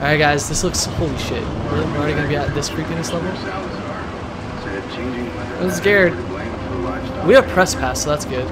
Alright guys, this looks, holy shit. We're already gonna be at this creepiness level? I'm scared. We have press pass, so that's good.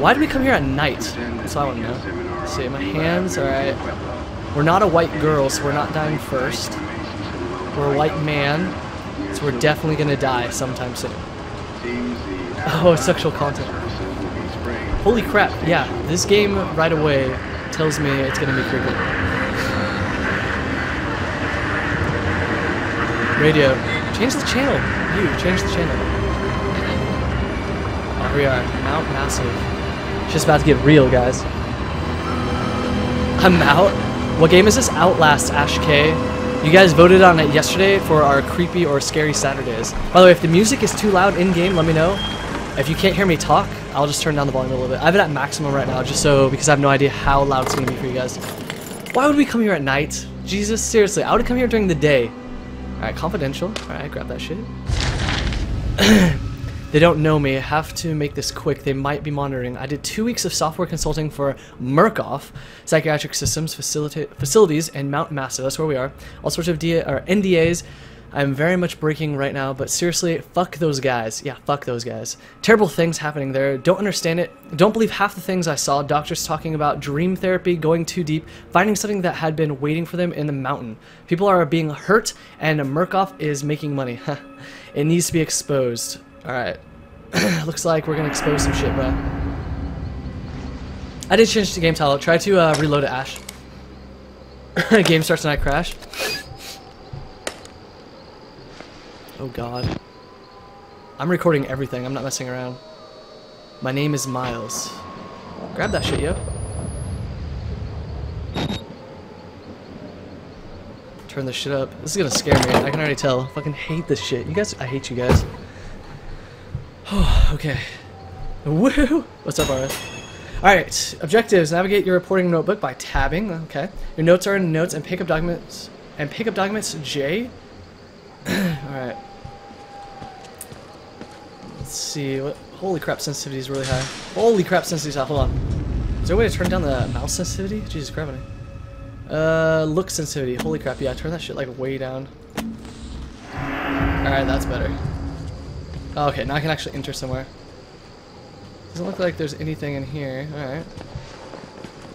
Why did we come here at night? That's what I want to know. See, my hands, alright. We're not a white girl, so we're not dying first. We're a white man, so we're definitely gonna die sometime soon. Oh, sexual content. Holy crap, yeah, this game right away tells me it's gonna be creepy. Radio. Change the channel. You, change the channel. Oh, here we are. Mount Massive. It's just about to get real, guys. I'm out. What game is this? Outlast, Ash K. You guys voted on it yesterday for our creepy or scary Saturdays. By the way, if the music is too loud in-game, let me know. If you can't hear me talk, I'll just turn down the volume a little bit. I have it at maximum right now, just so, because I have no idea how loud it's going to be for you guys. Why would we come here at night? Jesus, seriously, I would come here during the day. Alright, confidential. Alright, grab that shit. they don't know me. Have to make this quick. They might be monitoring. I did two weeks of software consulting for Murkoff, Psychiatric Systems Facilita Facilities, and Mount Massive. That's where we are. All sorts of D or NDAs. I'm very much breaking right now, but seriously, fuck those guys. Yeah, fuck those guys. Terrible things happening there. Don't understand it. Don't believe half the things I saw. Doctors talking about dream therapy, going too deep, finding something that had been waiting for them in the mountain. People are being hurt, and Murkoff is making money. it needs to be exposed. Alright. Looks like we're gonna expose some shit, bro. I did change the game title. Try to uh, reload it, Ash. game starts and I crash. Oh god. I'm recording everything, I'm not messing around. My name is Miles. Grab that shit, yo. Turn this shit up. This is gonna scare me, I can already tell. Fucking hate this shit. You guys, I hate you guys. okay. Woo! What's up, RS? Alright, objectives. Navigate your reporting notebook by tabbing. Okay. Your notes are in notes and pick up documents. And pick up documents J? Alright. See. What? Holy crap, sensitivity is really high. Holy crap, sensitivity high. Hold on. Is there a way to turn down the mouse sensitivity? Jesus Christ. Uh, look sensitivity. Holy crap, yeah, turn that shit like way down. Alright, that's better. Oh, okay, now I can actually enter somewhere. Doesn't look like there's anything in here. Alright.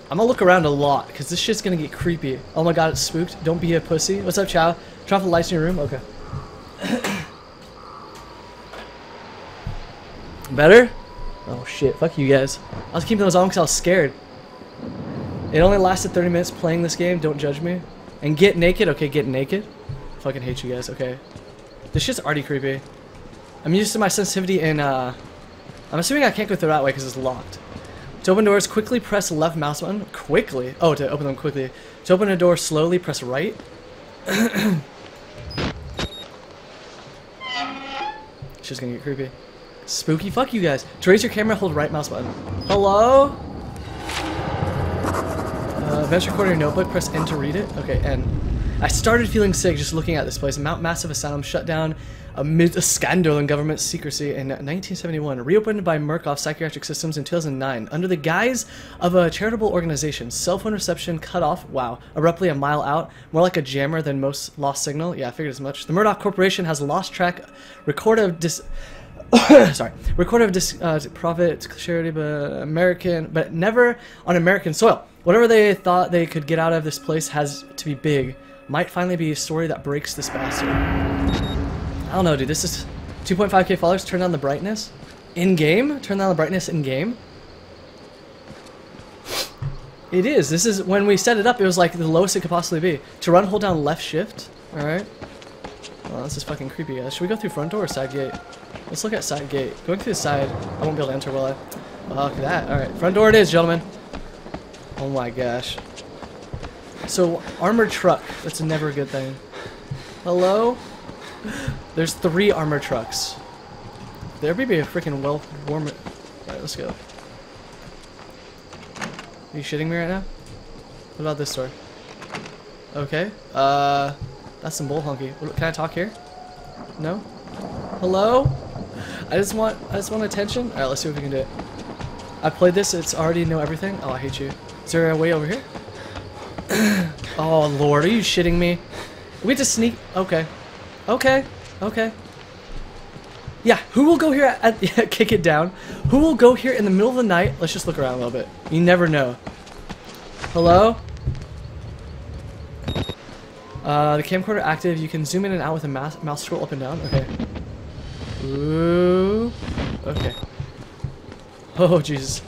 I'm gonna look around a lot, because this shit's gonna get creepy. Oh my god, it's spooked. Don't be a pussy. What's up, Chow? Turn off the lights in your room? Okay. Better? Oh shit, fuck you guys. I was keeping those on because I was scared. It only lasted 30 minutes playing this game, don't judge me. And get naked, okay, get naked. Fucking hate you guys, okay. This shit's already creepy. I'm used to my sensitivity in, uh... I'm assuming I can't go through that way because it's locked. To open doors, quickly press left mouse button. Quickly? Oh, to open them quickly. To open a door slowly, press right. She's gonna get creepy. Spooky, fuck you guys. To raise your camera, hold right mouse button. Hello? Uh, adventure recorder notebook, press N to read it. Okay, N. I started feeling sick just looking at this place. Mount Massive Asylum shut down amid a scandal in government secrecy in 1971, reopened by Murkoff Psychiatric Systems in 2009 under the guise of a charitable organization. Cell phone reception cut off, wow, abruptly a mile out, more like a jammer than most lost signal. Yeah, I figured as much. The Murkoff Corporation has lost track, record of dis. sorry, record of dis, uh, profit charity, but American, but never on American soil. Whatever they thought they could get out of this place has to be big. Might finally be a story that breaks this bastard. I don't know, dude. This is 2.5k followers. Turn down the brightness. In game? Turn down the brightness in game? It is. This is when we set it up. It was like the lowest it could possibly be. To run, hold down left shift. All right. Well, this is fucking creepy, guys. Should we go through front door or side gate? Let's look at side gate. Going through the side, I won't be able to enter, will I? Fuck that. All right, front door it is, gentlemen. Oh my gosh. So armored truck. That's never a good thing. Hello. There's three armored trucks. There may be a freaking well warm. Alright, let's go. Are you shitting me right now? What about this door? Okay. Uh, that's some bull honky. Can I talk here? No? Hello? I just want, I just want attention. All right, let's see if we can do it. I played this. It's already know everything. Oh, I hate you. Is there a way over here? oh lord, are you shitting me? We just sneak. Okay, okay, okay. Yeah, who will go here at yeah, kick it down? Who will go here in the middle of the night? Let's just look around a little bit. You never know. Hello? Uh, the camcorder active. You can zoom in and out with a mouse, mouse scroll up and down. Okay. Ooh. Okay. Oh, Jesus.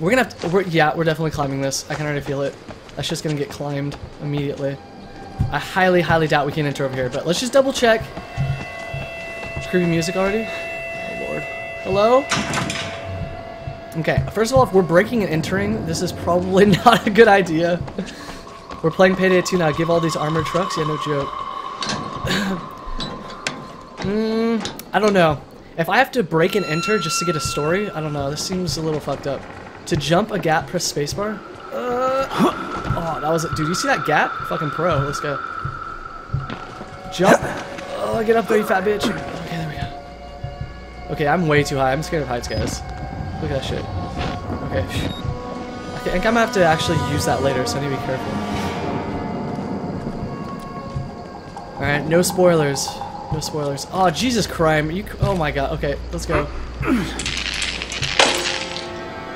We're gonna have to, we're, yeah, we're definitely climbing this. I can already feel it. That's just gonna get climbed immediately. I highly, highly doubt we can enter over here, but let's just double check. Creepy music already? Oh, Lord. Hello? Okay, first of all, if we're breaking and entering, this is probably not a good idea. we're playing Payday 2 now. Give all these armored trucks? Yeah, no joke. mm, I don't know. If I have to break and enter just to get a story, I don't know. This seems a little fucked up. To jump a gap, press spacebar? Uh, oh, that was it. Dude, you see that gap? Fucking pro. Let's go. Jump. Oh, get up there, you fat bitch. Okay, there we go. Okay, I'm way too high. I'm scared of heights, guys. Look at that shit. Okay. I think I'm gonna have to actually use that later, so I need to be careful. Alright, no spoilers. No spoilers. Oh, Jesus crime. You, oh my god. Okay, let's go.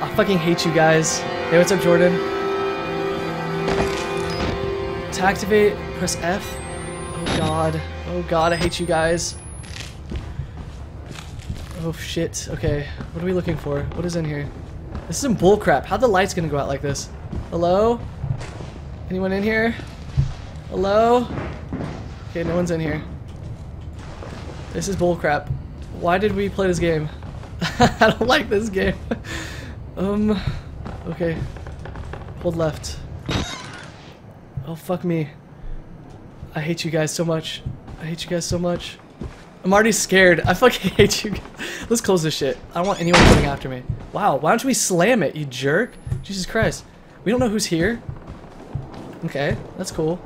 I fucking hate you guys. Hey, what's up, Jordan? To activate, press F. Oh god. Oh god, I hate you guys. Oh shit. Okay, what are we looking for? What is in here? This is some bullcrap. How the lights gonna go out like this? Hello? Anyone in here? Hello? Okay, no one's in here. This is bullcrap. Why did we play this game? I don't like this game. um, okay. Hold left. Oh, fuck me. I hate you guys so much. I hate you guys so much. I'm already scared. I fucking hate you. Let's close this shit. I don't want anyone coming after me. Wow, why don't we slam it, you jerk? Jesus Christ. We don't know who's here. Okay, that's cool.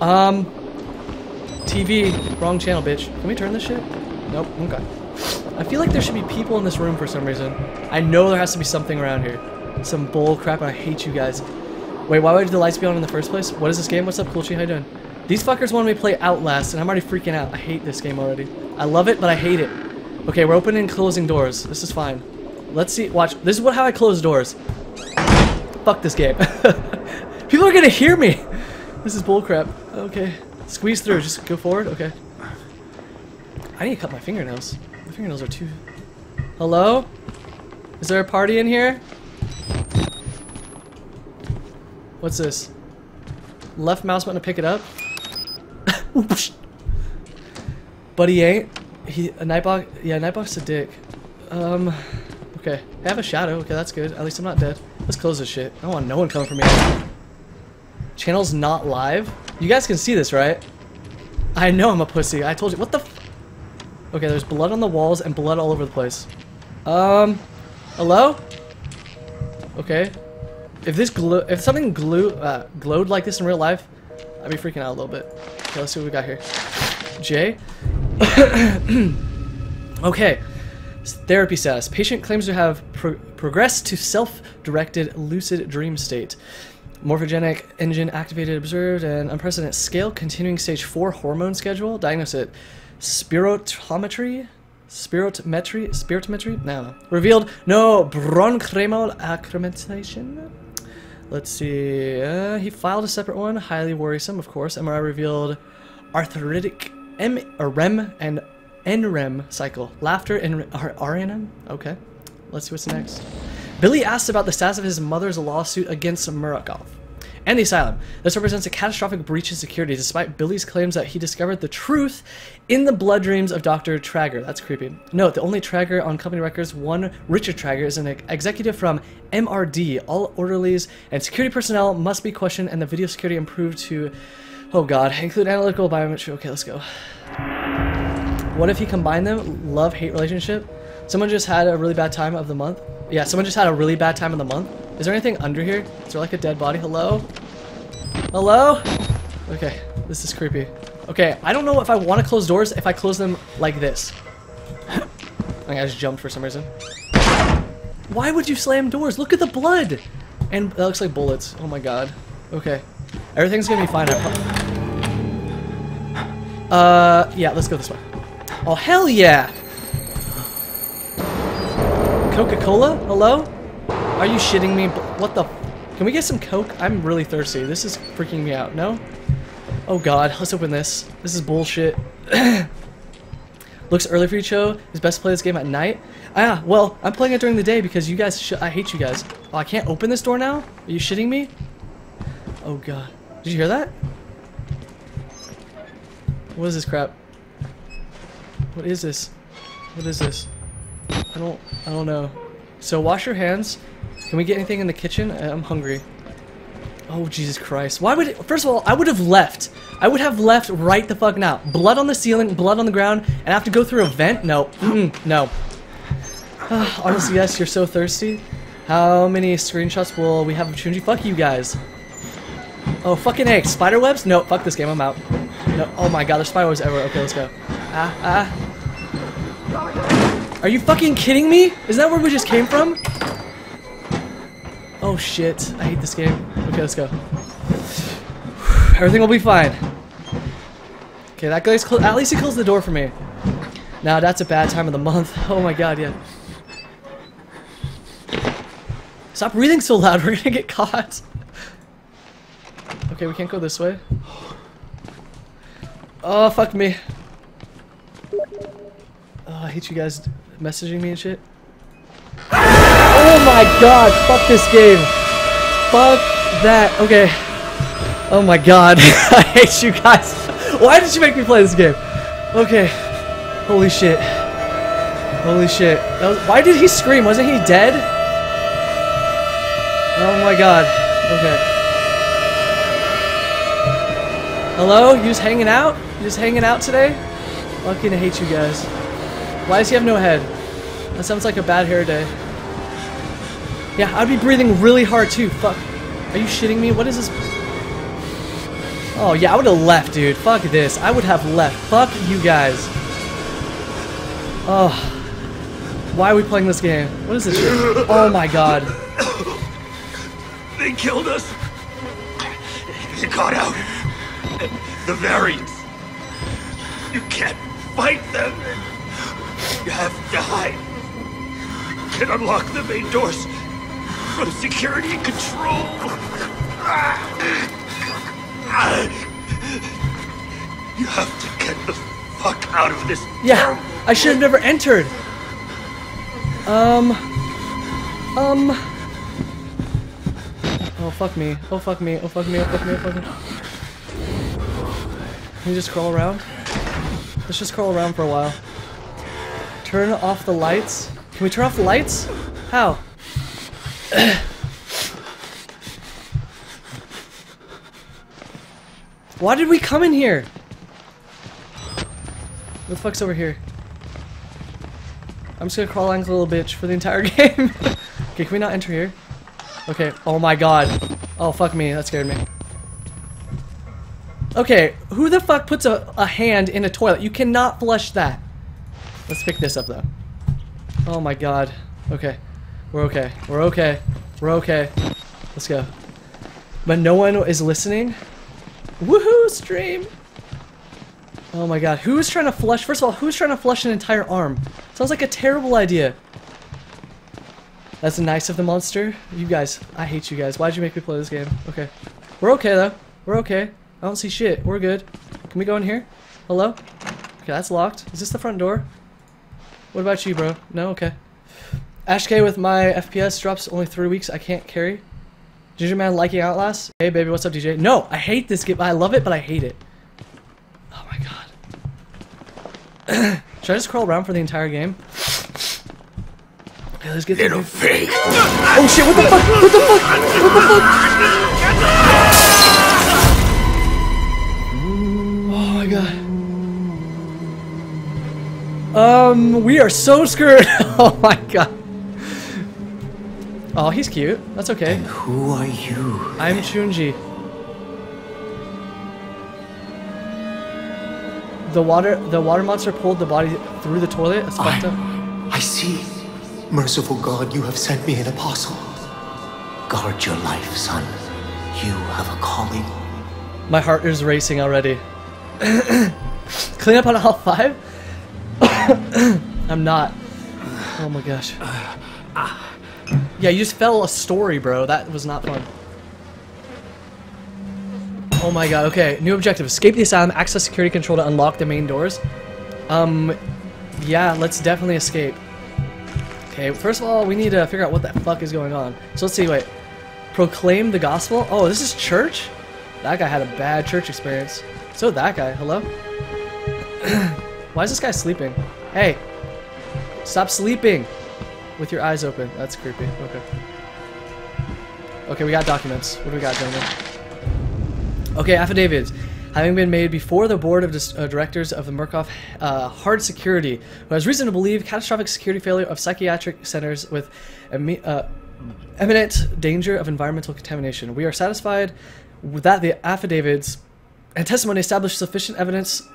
Um, TV, wrong channel, bitch. Can we turn this shit? Nope, okay. I feel like there should be people in this room for some reason. I know there has to be something around here. Some bull crap, and I hate you guys. Wait, why would the lights be on in the first place? What is this game? What's up, Coolchi? How you doing? These fuckers want me to play Outlast, and I'm already freaking out. I hate this game already. I love it, but I hate it. Okay, we're opening and closing doors. This is fine. Let's see. Watch. This is what how I close doors. Fuck this game. People are gonna hear me. This is bullcrap. Okay. Squeeze through. Just go forward. Okay. I need to cut my fingernails. My fingernails are too... Hello? Is there a party in here? What's this? Left mouse button to pick it up? but he ain't. He a Nightbox. Yeah, Nightbox a dick. Um. Okay, I have a shadow. Okay, that's good. At least I'm not dead. Let's close this shit. I don't want no one coming for me. Channel's not live. You guys can see this, right? I know I'm a pussy. I told you. What the? okay, there's blood on the walls and blood all over the place. Um. Hello? Okay. If this glue, if something glue, uh, glowed like this in real life, I'd be freaking out a little bit. Okay, let's see what we got here. Jay? okay. Therapy status. Patient claims to have pro progressed to self-directed lucid dream state. Morphogenic engine activated, observed, and unprecedented scale. Continuing stage 4 hormone schedule. Diagnosis. Spirotometry? Spirometry? Spirometry? No. Revealed no bronchremal accrementation. Let's see. Uh, he filed a separate one. Highly worrisome, of course. MRI revealed arthritic M REM and NREM cycle. Laughter and RNM. Okay. Let's see what's next. Billy asks about the status of his mother's lawsuit against Murkoff and the asylum. This represents a catastrophic breach in security despite Billy's claims that he discovered the truth in the blood dreams of Dr. Trager. That's creepy. Note, the only Trager on company records, one Richard Trager, is an executive from MRD. All orderlies and security personnel must be questioned and the video security improved to, oh god, include analytical biometry. Okay, let's go. What if he combined them? Love-hate relationship? Someone just had a really bad time of the month? Yeah, someone just had a really bad time of the month? Is there anything under here? Is there like a dead body? Hello? Hello? Okay, this is creepy. Okay, I don't know if I want to close doors if I close them like this. I just jumped for some reason. Why would you slam doors? Look at the blood! And that looks like bullets. Oh my god. Okay. Everything's gonna be fine. Uh, yeah, let's go this way. Oh, hell yeah! Coca-Cola? Hello? Are you shitting me? What the? Can we get some Coke? I'm really thirsty. This is freaking me out. No? Oh god, let's open this. This is bullshit. Looks early for you, Cho. It's best to play this game at night. Ah, well, I'm playing it during the day because you guys I hate you guys. Oh, I can't open this door now? Are you shitting me? Oh god. Did you hear that? What is this crap? What is this? What is this? I don't I don't know. So wash your hands. Can we get anything in the kitchen? I'm hungry. Oh Jesus Christ. Why would it, first of all, I would have left. I would have left right the fuck now. Blood on the ceiling, blood on the ground, and I have to go through a vent? No. No. honestly, yes, you're so thirsty. How many screenshots will we have of Chounji? Fuck you guys. Oh, fucking A. Spider webs? No, fuck this game. I'm out. No. Oh my god, there's spider webs everywhere. Okay, let's go. Ah, ah. Are you fucking kidding me? Is that where we just came from? Oh shit, I hate this game. Okay, let's go. Everything will be fine. Okay, that guy's at least he closed the door for me. Now that's a bad time of the month. Oh my god, yeah. Stop breathing so loud, we're gonna get caught. Okay, we can't go this way. Oh, fuck me. Oh, I hate you guys messaging me and shit. Oh my god, fuck this game. Fuck that. Okay. Oh my god. I hate you guys. Why did you make me play this game? Okay. Holy shit. Holy shit. Was, why did he scream? Wasn't he dead? Oh my god. Okay. Hello? You just hanging out? You just hanging out today? Fucking hate you guys. Why does he have no head? That sounds like a bad hair day. Yeah, I'd be breathing really hard too. Fuck. Are you shitting me? What is this? Oh, yeah, I would have left, dude. Fuck this. I would have left. Fuck you guys. Oh. Why are we playing this game? What is this shit? Oh my god. They killed us. They got out. The variants. You can't fight them. You have to hide. You can unlock the main doors from security and control. You have to get the fuck out of this. Yeah, I should have never entered. Um. Um. Oh fuck me. Oh fuck me. Oh fuck me. Oh fuck me. Oh fuck me. Can we just crawl around? Let's just crawl around for a while. Turn off the lights. Can we turn off the lights? How? Why did we come in here? What the fuck's over here? I'm just gonna crawl like a little bitch for the entire game. okay, can we not enter here? Okay, oh my god. Oh, fuck me, that scared me. Okay, who the fuck puts a, a hand in a toilet? You cannot flush that. Let's pick this up, though. Oh my god. Okay. We're okay. We're okay. We're okay. Let's go. But no one is listening? Woohoo, stream! Oh my god, who's trying to flush? First of all, who's trying to flush an entire arm? Sounds like a terrible idea. That's nice of the monster. You guys, I hate you guys. Why'd you make me play this game? Okay. We're okay though. We're okay. I don't see shit. We're good. Can we go in here? Hello? Okay, that's locked. Is this the front door? What about you, bro? No? Okay. Ash K with my FPS drops only three weeks. I can't carry. Ginger Man liking Outlast. Hey, baby, what's up, DJ? No, I hate this game. I love it, but I hate it. Oh my god. Should I just crawl around for the entire game? Okay, let's get Little fake. Oh shit, what the fuck? What the fuck? What the fuck? Um, we are so screwed. oh my god. Oh, he's cute. That's okay. Who are you? I'm Chounji. The water, the water monster pulled the body through the toilet. Up. I see. Merciful God, you have sent me an apostle. Guard your life, son. You have a calling. My heart is racing already. Clean up on aisle five? I'm not. Oh my gosh. Yeah, you just fell a story, bro. That was not fun. Oh my god, okay. New objective. Escape the asylum, access security control to unlock the main doors. Um, yeah, let's definitely escape. Okay, first of all, we need to figure out what the fuck is going on. So let's see, wait. Proclaim the gospel? Oh, this is church? That guy had a bad church experience. So that guy. Hello? Why is this guy sleeping? Hey! Stop sleeping! With your eyes open. That's creepy. Okay. Okay, we got documents. What do we got, gentlemen? Okay, affidavits. Having been made before the board of uh, directors of the Murkoff uh, Hard Security, who has reason to believe catastrophic security failure of psychiatric centers with uh, eminent danger of environmental contamination. We are satisfied that the affidavits and testimony establish sufficient evidence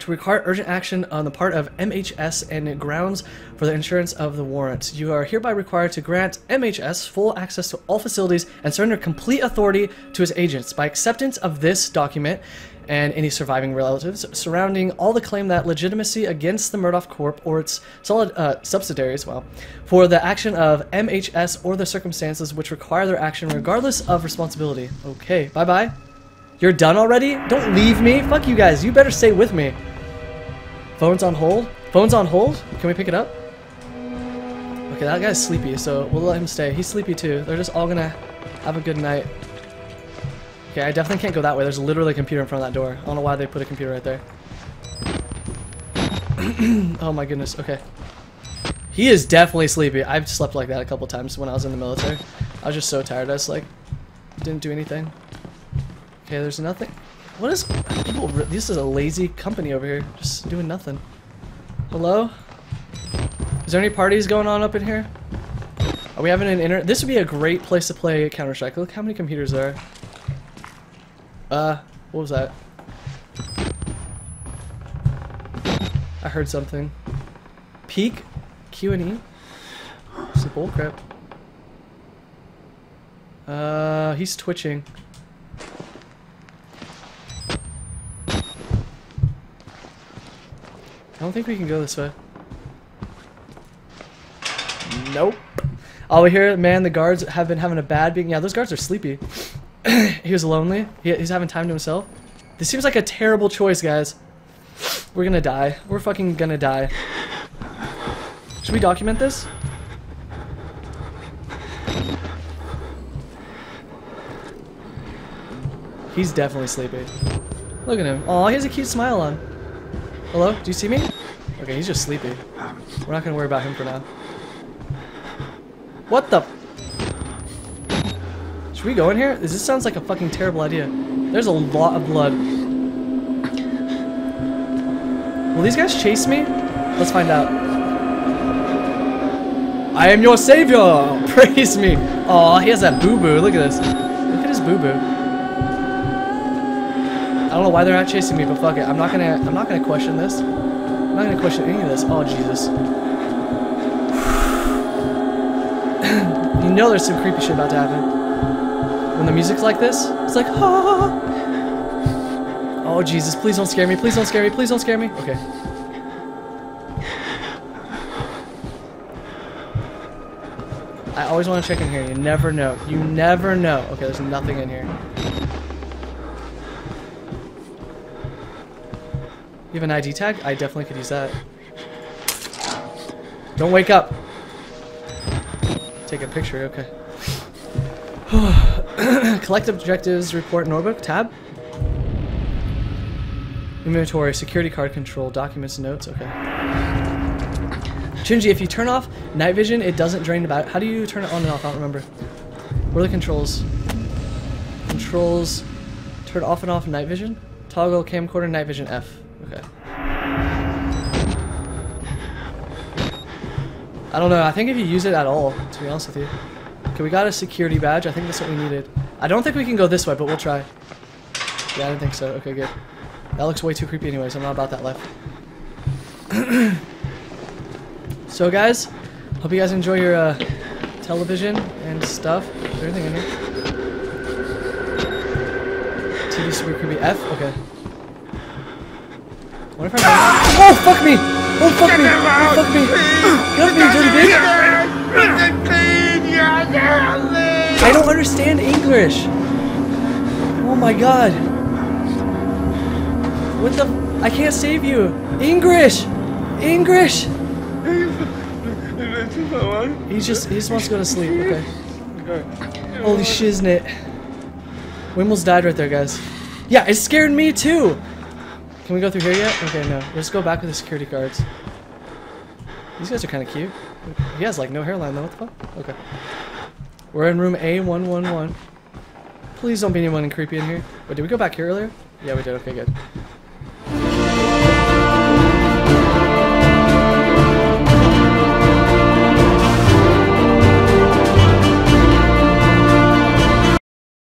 to require urgent action on the part of MHS and grounds for the insurance of the warrant. You are hereby required to grant MHS full access to all facilities and surrender complete authority to his agents. By acceptance of this document and any surviving relatives surrounding all the claim that legitimacy against the Murkoff Corp or its solid uh, subsidiaries, well, for the action of MHS or the circumstances which require their action regardless of responsibility. Okay, bye-bye. You're done already? Don't leave me. Fuck you guys. You better stay with me. Phone's on hold. Phone's on hold. Can we pick it up? Okay, that guy's sleepy, so we'll let him stay. He's sleepy too. They're just all gonna have a good night. Okay, I definitely can't go that way. There's literally a computer in front of that door. I don't know why they put a computer right there. oh my goodness. Okay. He is definitely sleepy. I've slept like that a couple times when I was in the military. I was just so tired. I just like didn't do anything. Okay, there's nothing. What is people? This is a lazy company over here, just doing nothing. Hello? Is there any parties going on up in here? Are we having an inter? This would be a great place to play Counter Strike. Look how many computers there are. Uh, what was that? I heard something. Peak, Q and E. Some bullcrap. Uh, he's twitching. I don't think we can go this way. Nope. Oh, we hear, man, the guards have been having a bad being. Yeah, those guards are sleepy. he was lonely. He, he's having time to himself. This seems like a terrible choice, guys. We're gonna die. We're fucking gonna die. Should we document this? He's definitely sleepy. Look at him. Oh, he has a cute smile on. Hello? Do you see me? Okay, he's just sleepy. We're not gonna worry about him for now. What the? Should we go in here? This sounds like a fucking terrible idea. There's a lot of blood. Will these guys chase me? Let's find out. I am your savior! Praise me! Oh, he has that boo-boo. Look at this. Look at his boo-boo. I don't know why they're not chasing me, but fuck it. I'm not gonna I'm not gonna question this. I'm not gonna question any of this. Oh Jesus. you know there's some creepy shit about to happen. When the music's like this, it's like ah. Oh Jesus, please don't scare me, please don't scare me, please don't scare me. Okay. I always want to check in here. You never know. You never know. Okay, there's nothing in here. You have an ID tag? I definitely could use that. Don't wake up. Take a picture, okay. Collect objectives, report notebook, tab. Inventory, security card control, documents, notes, okay. Shinji, if you turn off night vision, it doesn't drain the battery. How do you turn it on and off? I don't remember. What are the controls? Controls, turn off and off night vision. Toggle camcorder night vision F. I don't know. I think if you use it at all, to be honest with you. Okay, we got a security badge. I think that's what we needed. I don't think we can go this way, but we'll try. Yeah, I didn't think so. Okay, good. That looks way too creepy anyways. I'm not about that life. so, guys, Hope you guys enjoy your uh, television and stuff. Is there anything in here? TV super creepy F. Okay. What if I? Oh fuck me! Oh fuck me! Oh fuck me! Me, dirty bitch! I don't understand English. Oh my god. What the? I can't save you. English. English. He's just he just wants to go to sleep. Okay. Holy shiznit. Wimbles died right there, guys. Yeah, it scared me too. Can we go through here yet? Okay, no. Let's go back with the security guards. These guys are kind of cute. He has like no hairline though. What the fuck? Okay. We're in room A111. Please don't be anyone creepy in here. Wait, did we go back here earlier? Yeah, we did. Okay, good.